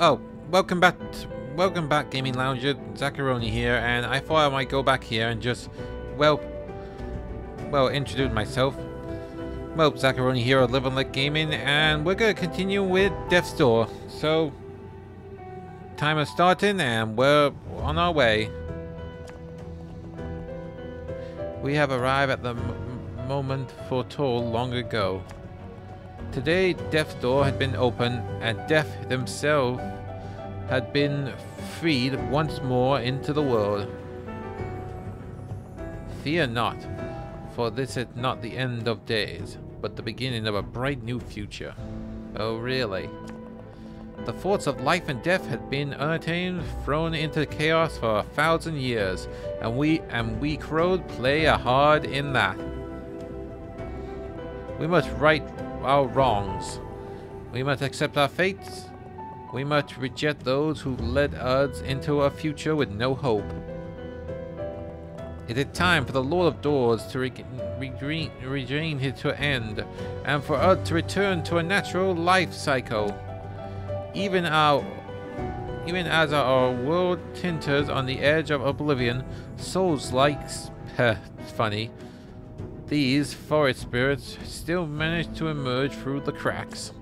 Oh, welcome back, welcome back, Gaming Lounger. Zackaroni here, and I thought I might go back here and just, well, well, introduce myself. Well, Zackaroni here at Live and Let Gaming, and we're gonna continue with Death's Door. So, time is starting, and we're on our way. We have arrived at the moment foretold long ago. Today, Death's Door had been opened, and Death himself had been freed once more into the world. Fear not, for this is not the end of days, but the beginning of a bright new future. Oh, really? The thoughts of life and death had been unattained, thrown into chaos for a thousand years, and we and we crowed play a hard in that. We must right our wrongs. We must accept our fates. We must reject those who led us into a future with no hope. It is time for the Lord of Doors to regain, regain his to end, and for us to return to a natural life cycle. Even our even as our world tinters on the edge of oblivion, souls like funny these forest spirits still manage to emerge through the cracks.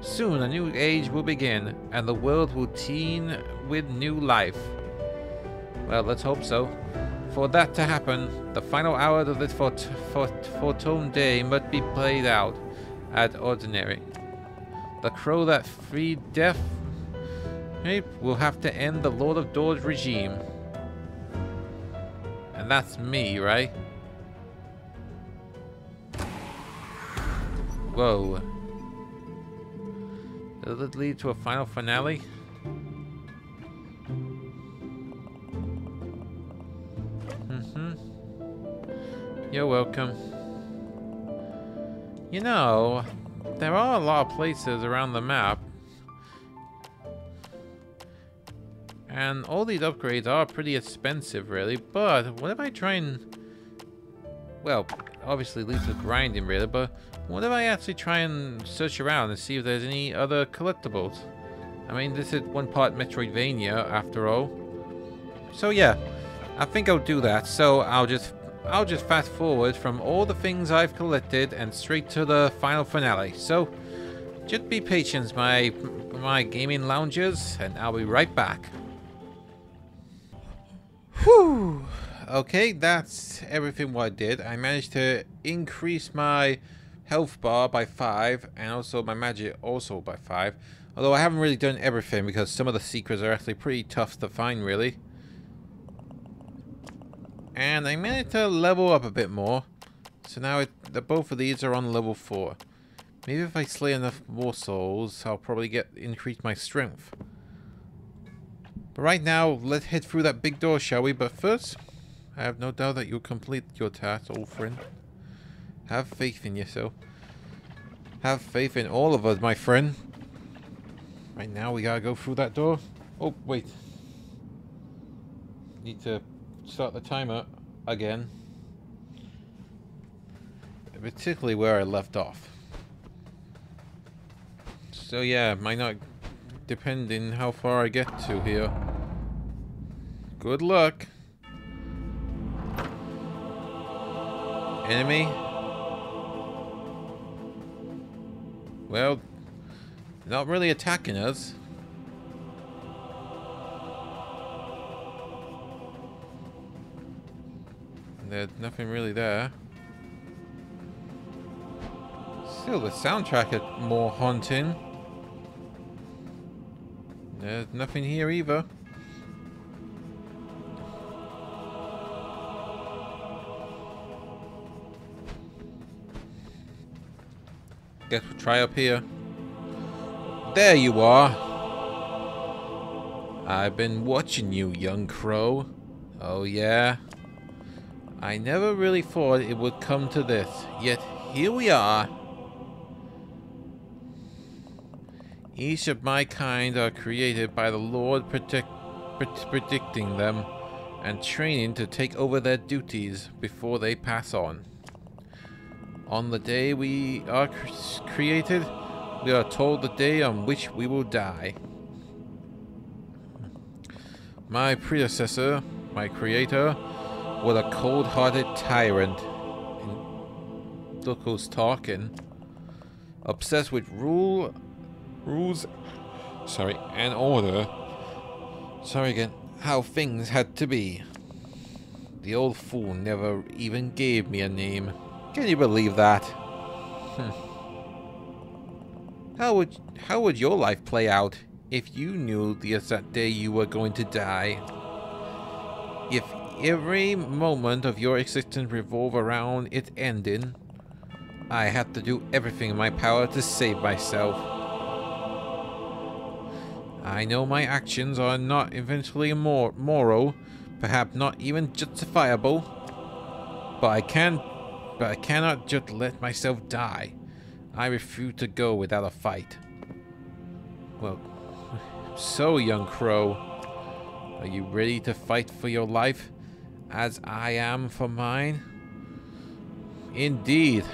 Soon a new age will begin, and the world will teem with new life. Well, let's hope so. For that to happen, the final hour of this fort day must be played out at ordinary. The crow that freed death will have to end the Lord of Doors regime. And that's me, right? Whoa. Does it lead to a final finale? Mm-hmm. You're welcome. You know, there are a lot of places around the map. And all these upgrades are pretty expensive, really. But what if I try and... Well, obviously leads to grinding, really, but what if I actually try and search around and see if there's any other collectibles? I mean, this is one part Metroidvania, after all. So yeah, I think I'll do that. So I'll just I'll just fast forward from all the things I've collected and straight to the final finale. So just be patient, my my gaming loungers, and I'll be right back. Whew. Okay, that's everything what I did. I managed to increase my health bar by 5 and also my magic also by 5. Although I haven't really done everything because some of the secrets are actually pretty tough to find really. And I managed to level up a bit more. So now it, the, both of these are on level 4. Maybe if I slay enough more souls, I'll probably get increase my strength. But right now, let's head through that big door, shall we? But first, I have no doubt that you'll complete your task, old friend. Have faith in yourself. Have faith in all of us, my friend. Right now, we gotta go through that door. Oh, wait. Need to start the timer again. Particularly where I left off. So yeah, might not depending how far I get to here. Good luck. Enemy? Well, not really attacking us. There's nothing really there. Still, the soundtrack is more haunting. There's nothing here either. Guess we'll try up here. There you are. I've been watching you, young crow. Oh yeah? I never really thought it would come to this, yet here we are. Each of my kind are created by the Lord predict, predicting them and training to take over their duties before they pass on. On the day we are created, we are told the day on which we will die. My predecessor, my creator, was a cold-hearted tyrant. Look who's talking. Obsessed with rule, rules, sorry, and order. Sorry again, how things had to be. The old fool never even gave me a name. Can you believe that? Hmm. How would how would your life play out if you knew the exact day you were going to die? If every moment of your existence revolved around it ending, I had to do everything in my power to save myself. I know my actions are not eventually mor moral, perhaps not even justifiable, but I can but I cannot just let myself die. I refuse to go without a fight. Well, so young crow, are you ready to fight for your life as I am for mine? Indeed.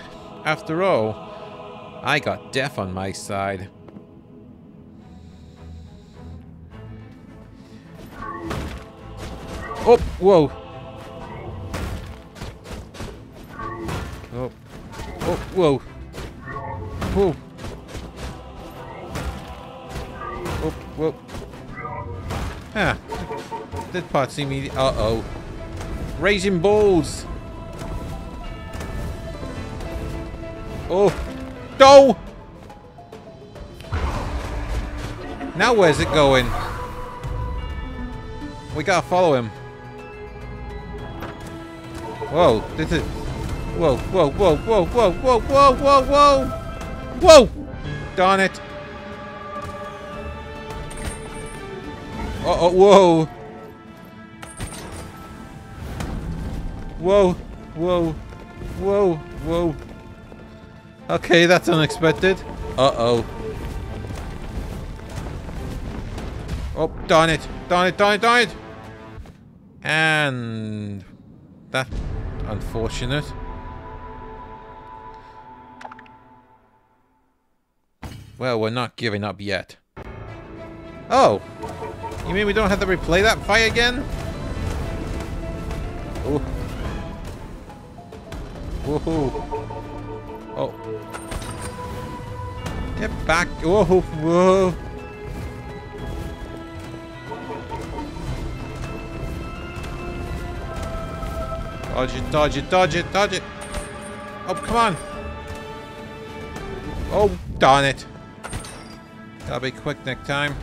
After all, I got death on my side. Oh, whoa. Whoa. Whoa. Whoa, whoa. Ah. That part seemed me. Uh-oh. Raising balls. Oh. No! Now where's it going? We gotta follow him. Whoa, this is... Whoa, whoa, whoa, whoa, whoa, whoa, whoa, whoa, whoa! Whoa! Darn it. Uh oh, whoa! Whoa, whoa, whoa, whoa. Okay, that's unexpected. Uh-oh. Oh, darn it. Darn it, darn it, darn it! And... That... Unfortunate. Well, we're not giving up yet. Oh! You mean we don't have to replay that fight again? Oh. Woohoo. Oh. Get back. Whoa, whoa. Dodge it, dodge it, dodge it, dodge it. Oh, come on. Oh, darn it. Gotta be quick next time.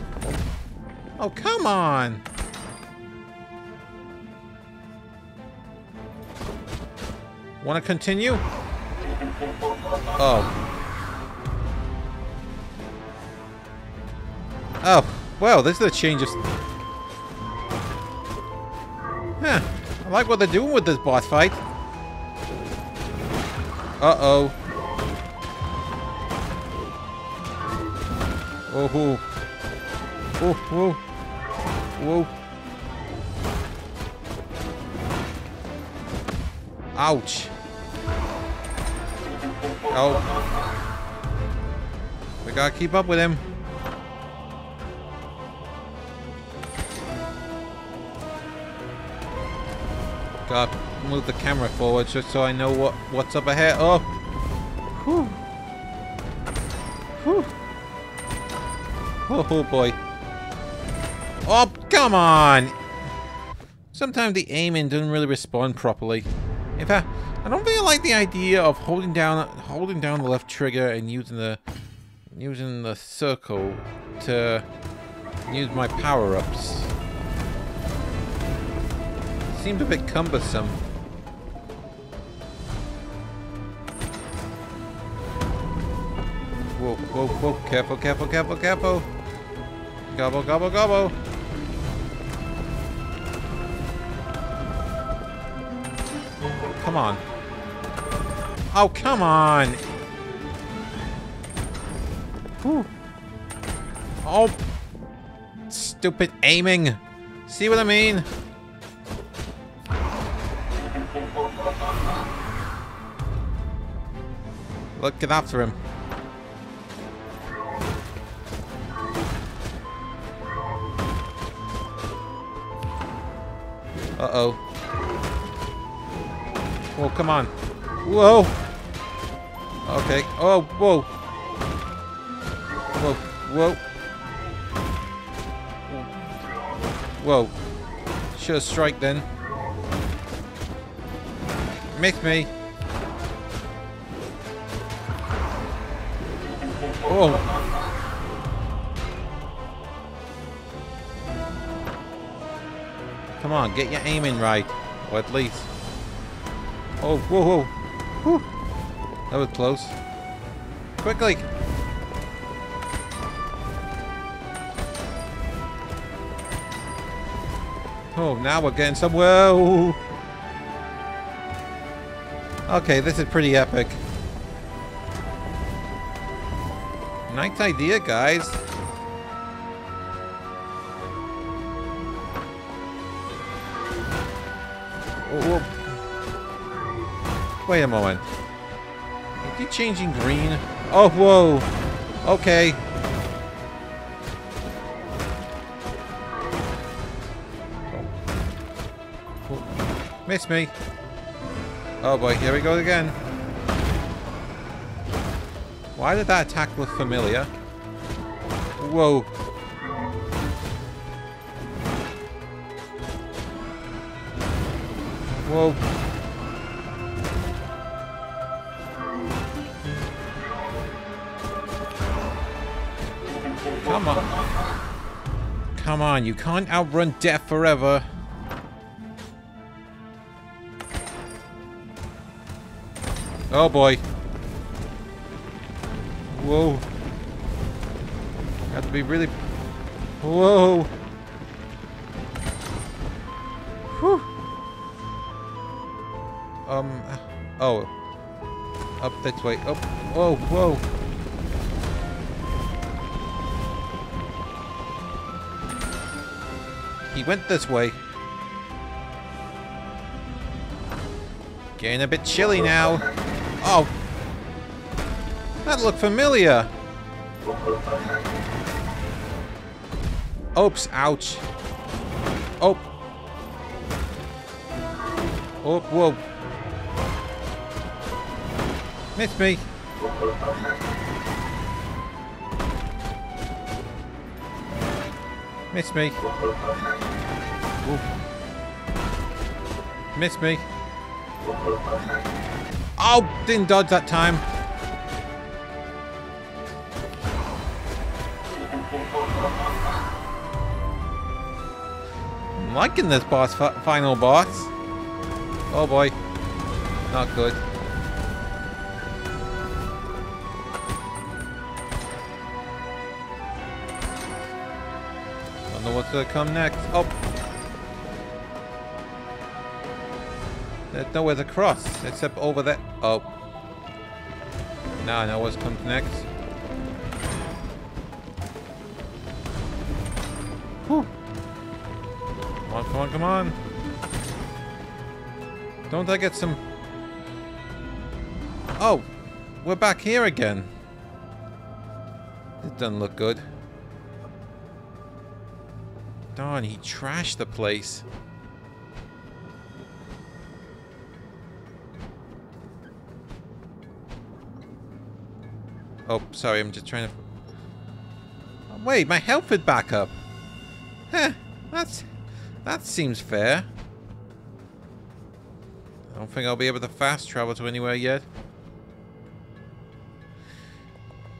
Oh, come on. Want to continue? Oh. Oh, well, this is a change of... Huh. I like what they're doing with this boss fight. Uh-oh. Oh, whoa. Oh, whoa. Whoa. Ouch. Oh. We gotta keep up with him. Gotta move the camera forward just so I know what what's up ahead. Oh. Oh, oh boy. Oh, come on! Sometimes the aiming doesn't really respond properly. In fact, I don't really like the idea of holding down holding down the left trigger and using the using the circle to use my power-ups. Seems a bit cumbersome. Whoa, whoa, whoa, careful, careful, careful, careful. Gobble, gobble, gobble. Come on. Oh, come on. Whew. Oh. Stupid aiming. See what I mean? Look, get after him. Uh-oh. Whoa, come on. Whoa! Okay. Oh, whoa. Whoa, whoa. Whoa. Should have strike then. Missed me. Oh. Come on, get your aiming right. Or at least. Oh, whoa, whoa. Whew. That was close. Quickly. Oh, now we're getting somewhere. Ooh. Okay, this is pretty epic. Nice idea, guys. Wait a moment. Is he changing green? Oh, whoa. Okay. Oh. Miss me. Oh boy, here we go again. Why did that attack look familiar? Whoa. Whoa. Come on. Come on, you can't outrun death forever. Oh boy. Whoa. Got to be really... Whoa. Whew. Um, oh. Up this way. Up. Whoa, whoa. He went this way. Getting a bit chilly now. Oh. That looked familiar. Oops, ouch. Oh. Oh, whoa. Miss me. Miss me. Ooh. Miss me. Oh, didn't dodge that time. I'm liking this boss, final boss. Oh boy. Not good. What's gonna come next. Oh. There's nowhere to cross except over there. Oh. Now I know what comes next. Whew. Come on, come on, come on. Don't I get some... Oh, we're back here again. It doesn't look good. Darn, he trashed the place. Oh, sorry, I'm just trying to... Oh, wait, my health is back up. Huh, that's... That seems fair. I don't think I'll be able to fast travel to anywhere yet.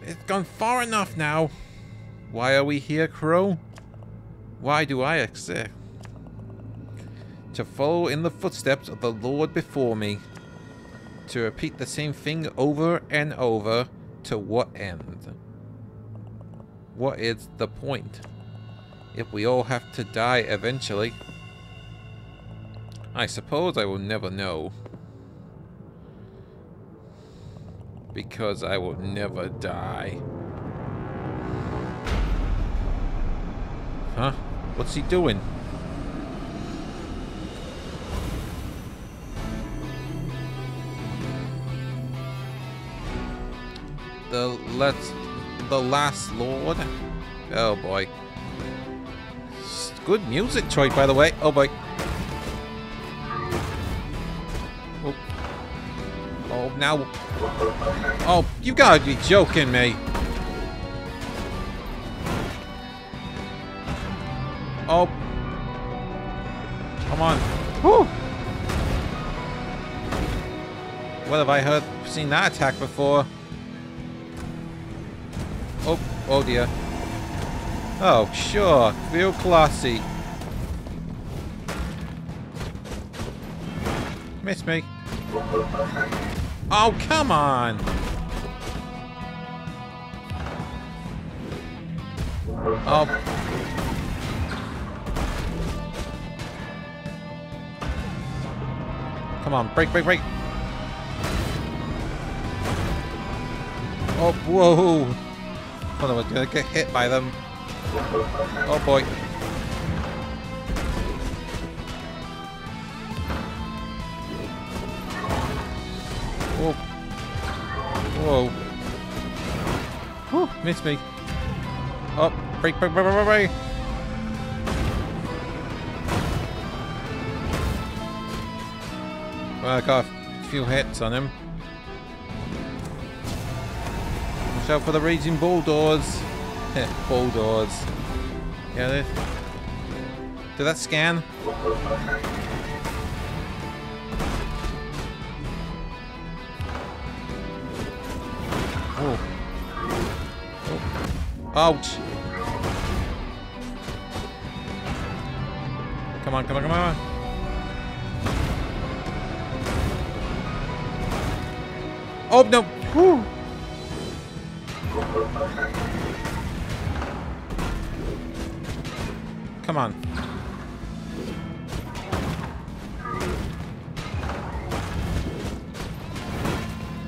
It's gone far enough now. Why are we here, Crow? Why do I exist? To follow in the footsteps of the Lord before me. To repeat the same thing over and over. To what end? What is the point? If we all have to die eventually. I suppose I will never know. Because I will never die. Huh? What's he doing? The let the last lord. Oh boy. Good music, Troy. By the way. Oh boy. Oh. Oh now. Oh, you gotta be joking me. Oh. Come on. Whew. What have I heard? Seen that attack before? Oh, oh dear. Oh, sure. Real classy. Miss me. Oh, come on. Oh. Come on, break, break, break. Oh, whoa. Hold on, we're gonna get hit by them. Oh boy. Whoa. Whoa. Whew, missed me. Oh, break, break, break, break, break. Well, I got a few hits on him. Watch out for the raging bulldoors. bulldoors. Yeah, they... Did that scan? Oh. oh. Ouch. Come on, come on, come on. Oh, no. Whew. Come on.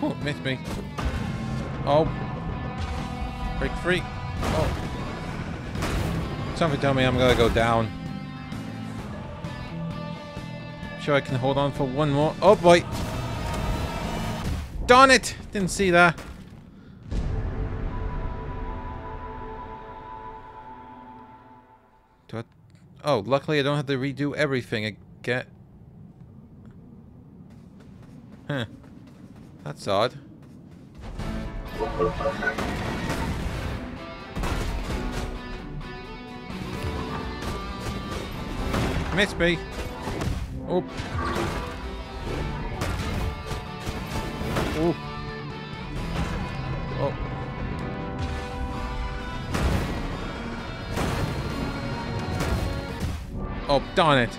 Oh, missed me. Oh. Break free. Oh. Something tell me I'm gonna go down. Sure I can hold on for one more. Oh boy. Darn it! Didn't see that. I... Oh, luckily I don't have to redo everything again. Huh. That's odd. Miss me. Oh. Oh. Oh. Oh, darn it.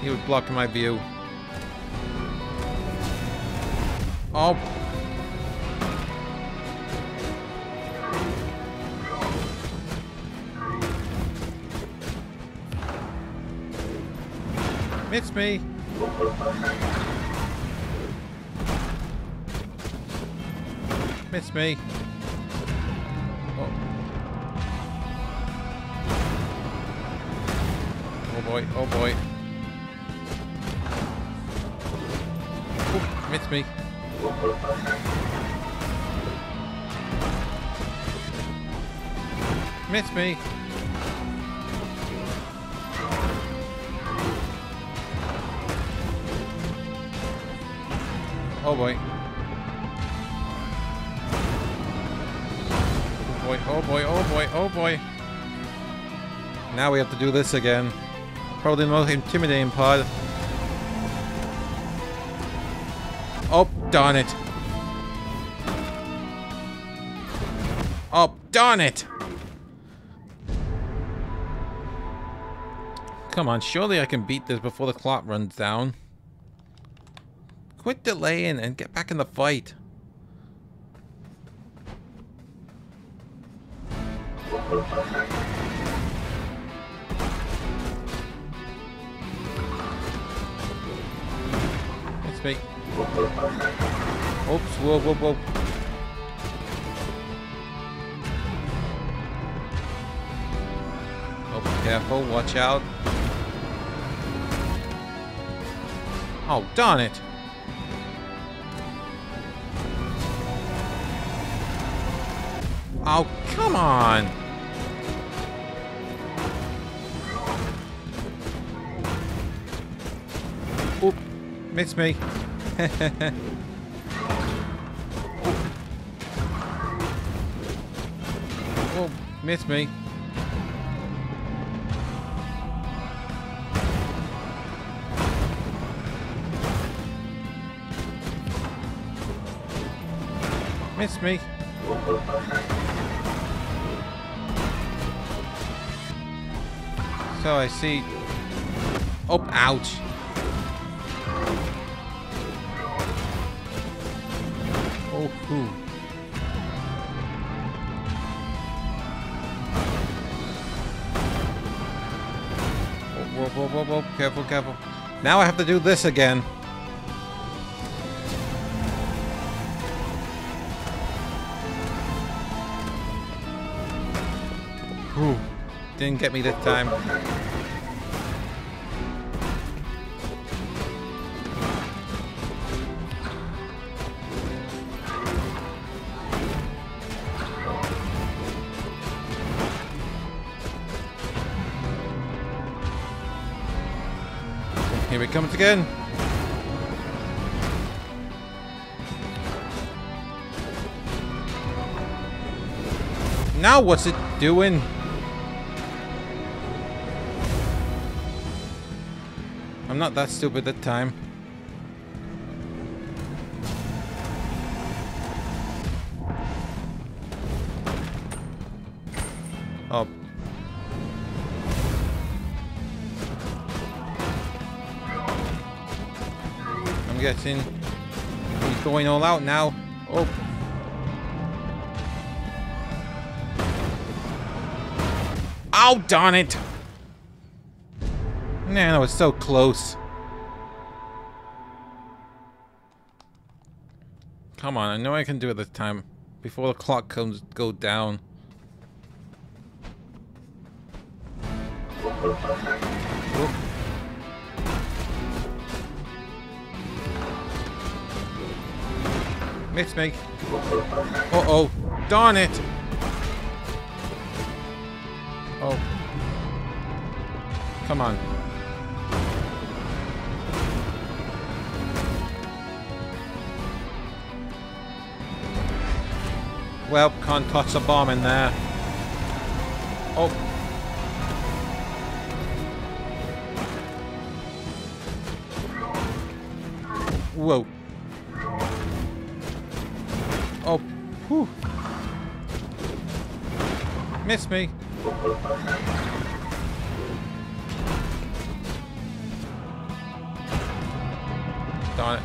He was blocking my view. Oh. Miss me. Miss me. Oh. oh boy, oh boy. Oh, miss me. Miss me. Oh boy. Boy, oh boy, oh boy, oh boy. Now we have to do this again. Probably the most intimidating part. Oh, darn it. Oh, darn it! Come on, surely I can beat this before the clock runs down. Quit delaying and get back in the fight. It's me. Oops, whoa, whoa, whoa. Oh, careful, watch out. Oh, darn it. Oh, come on. Oh, miss me. oh, miss me. Miss me. So I see. Oh, ouch. Oh, who? Whoa, whoa, whoa, whoa, careful, careful. Now I have to do this again. Whew. Didn't get me this time. Here it comes again. Now what's it doing? I'm not that stupid that time. I'm he's going all out now. Oh. Oh, darn it! Man, that was so close. Come on, I know I can do it this time. Before the clock comes go down. Miss me. Uh-oh. Darn it. Oh. Come on. Well, can't toss a bomb in there. Oh. Whoa. Whew. Miss me. Darn it.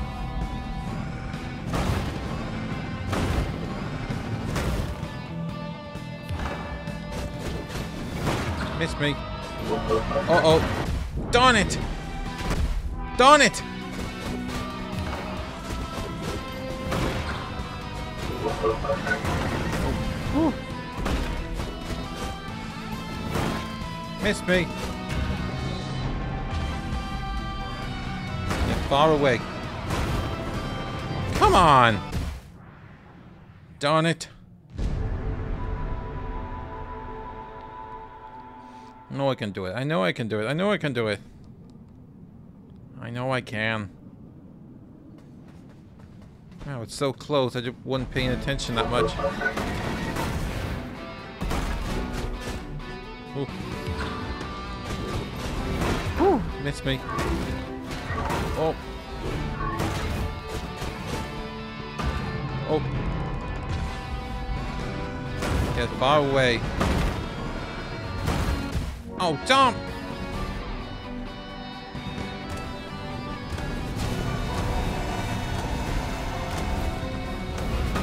Miss me. Uh-oh. Darn it! Darn it! Whew. Miss me. Get far away. Come on! Darn it. I know I can do it. I know I can do it. I know I can do it. I know I can. Wow, it's so close. I just wasn't paying attention that much. Ooh. Ooh, missed me. Oh. Oh. Get far away. Oh, dump!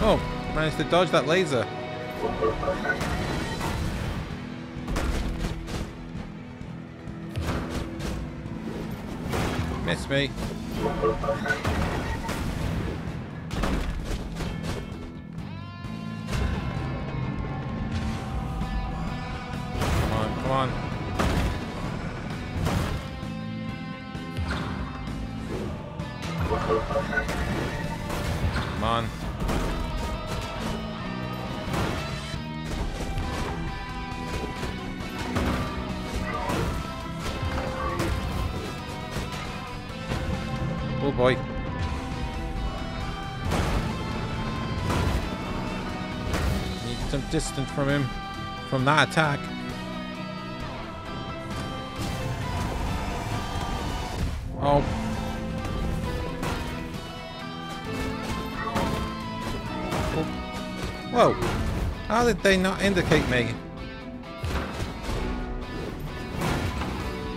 Oh, managed to dodge that laser. Miss me. Come on, come on. Distance from him. from that attack. Oh. Whoa. How did they not indicate me?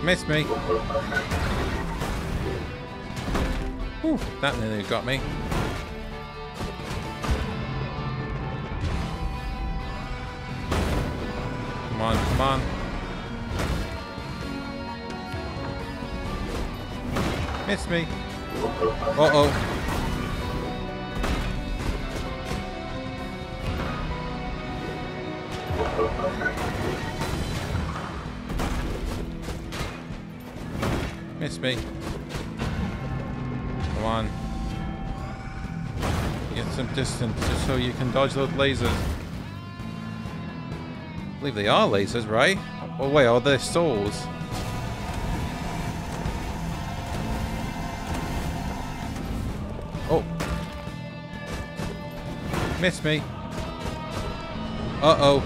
Missed me. Whew, that nearly got me. On, come on. Missed me. Uh-oh. Miss me. Come on. Get some distance just so you can dodge those lasers. Believe they are lasers, right? Oh wait, are they souls? Oh. Miss me. Uh-oh.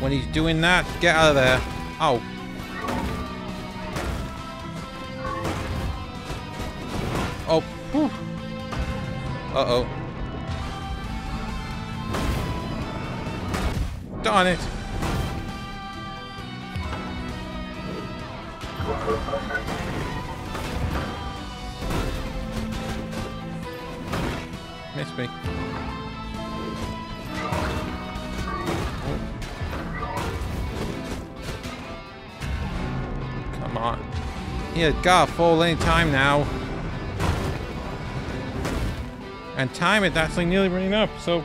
When he's doing that, get out of there. Oh. Oh. Uh-oh. Darn it. Me. Come on. Yeah, gotta fall any time now. And time is actually nearly running up, so...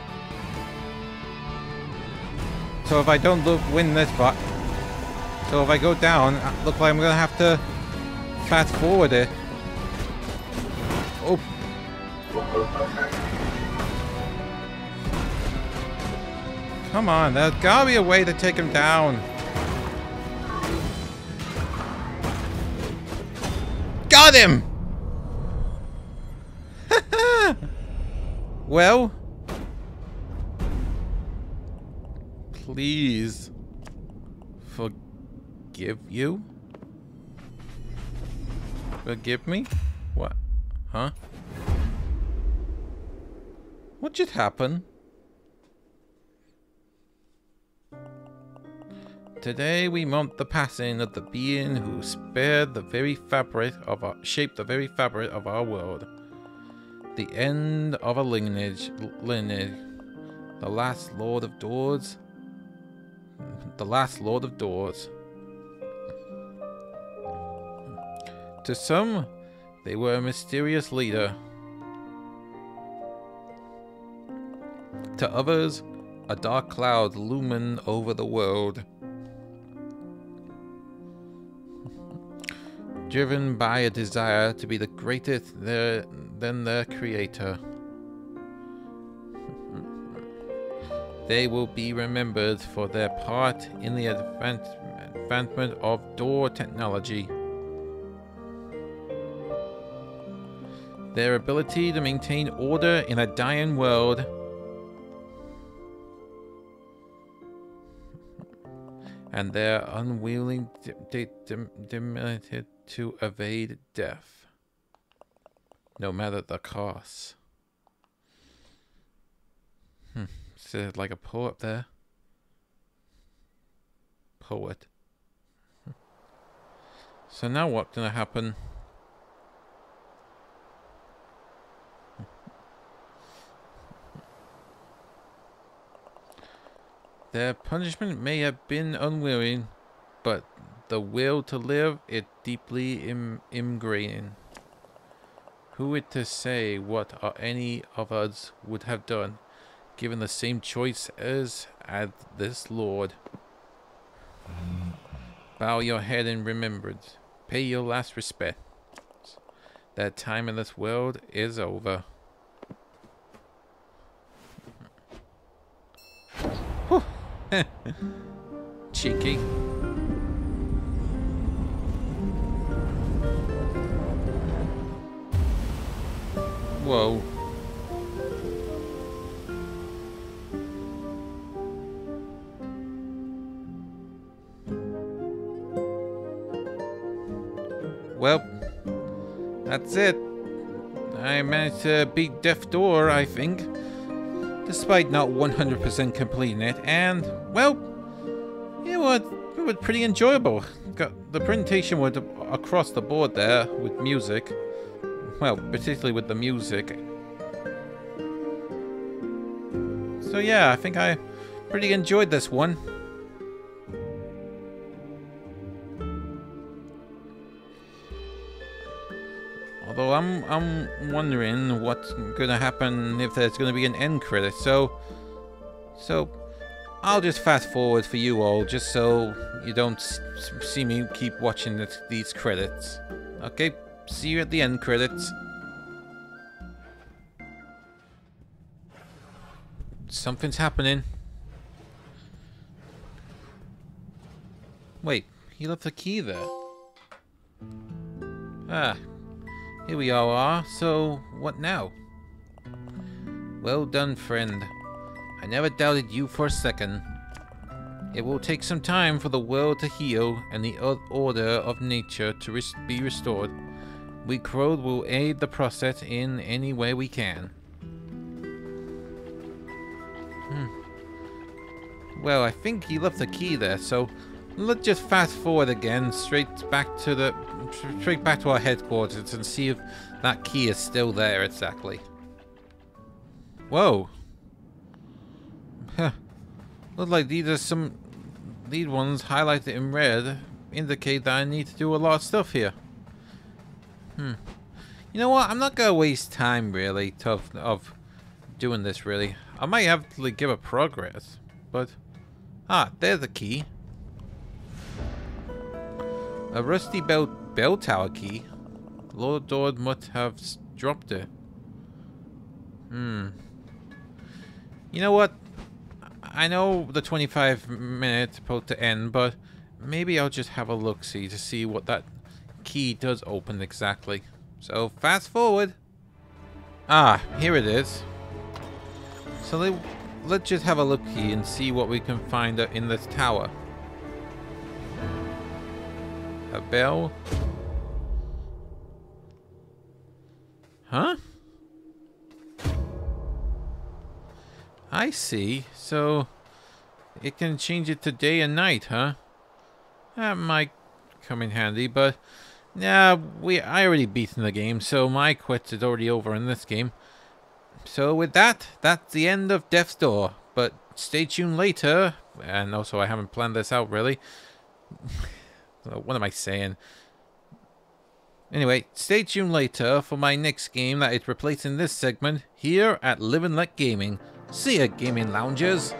So if I don't look, win this part... So if I go down, look like I'm gonna have to fast forward it. Come on, there's gotta be a way to take him down. Got him! well, please forgive you? Forgive me? What? Huh? What should happen? Today we mourn the passing of the being who spared the very fabric of our shaped the very fabric of our world. The end of a lineage lineage. The last Lord of Doors. The last Lord of Doors. To some, they were a mysterious leader. To others, a dark cloud looming over the world. Driven by a desire to be the greatest their, than their creator. They will be remembered for their part in the advance, advancement of door technology. Their ability to maintain order in a dying world. And their unwilling to evade death, no matter the cost. Hmm. It like a poet there? Poet. So now what's gonna happen? Their punishment may have been unwilling, but the will to live is deeply Im ingrained. Who is to say what any of us would have done, given the same choice as, as this Lord? Bow your head in remembrance. Pay your last respect. That time in this world is over. Cheeky. Whoa. Well, that's it. I managed to beat Death Door, I think despite not 100% completing it, and, well, it was, it was pretty enjoyable. Got the presentation was across the board there with music. Well, particularly with the music. So yeah, I think I pretty enjoyed this one. I'm I'm wondering what's gonna happen if there's gonna be an end credit. So so I'll just fast forward for you all, just so you don't see me keep watching these credits. Okay, see you at the end credits. Something's happening. Wait, he left the key there. Ah, here we all are. So, what now? Well done, friend. I never doubted you for a second. It will take some time for the world to heal and the order of nature to res be restored. We Crows will aid the process in any way we can. Hmm. Well, I think he left the key there, so let's just fast forward again, straight back to the, straight back to our headquarters and see if that key is still there exactly. Whoa. Huh. Look like these are some lead ones highlighted in red indicate that I need to do a lot of stuff here. Hmm. You know what? I'm not gonna waste time really tough of doing this really. I might have to like, give a progress, but ah, there's the key. A rusty bell bell tower key. Lord Dord must have dropped it. Hmm. You know what? I know the 25 minutes supposed to end, but maybe I'll just have a look-see to see what that key does open exactly. So, fast forward. Ah, here it is. So let, let's just have a look-see and see what we can find in this tower. A bell. Huh? I see. So it can change it to day and night, huh? That might come in handy, but yeah, we I already beaten the game, so my quest is already over in this game. So with that, that's the end of Death's Door. But stay tuned later, and also I haven't planned this out really. Uh, what am I saying? Anyway, stay tuned later for my next game that is replacing this segment here at Live and Let Gaming. See ya, gaming loungers!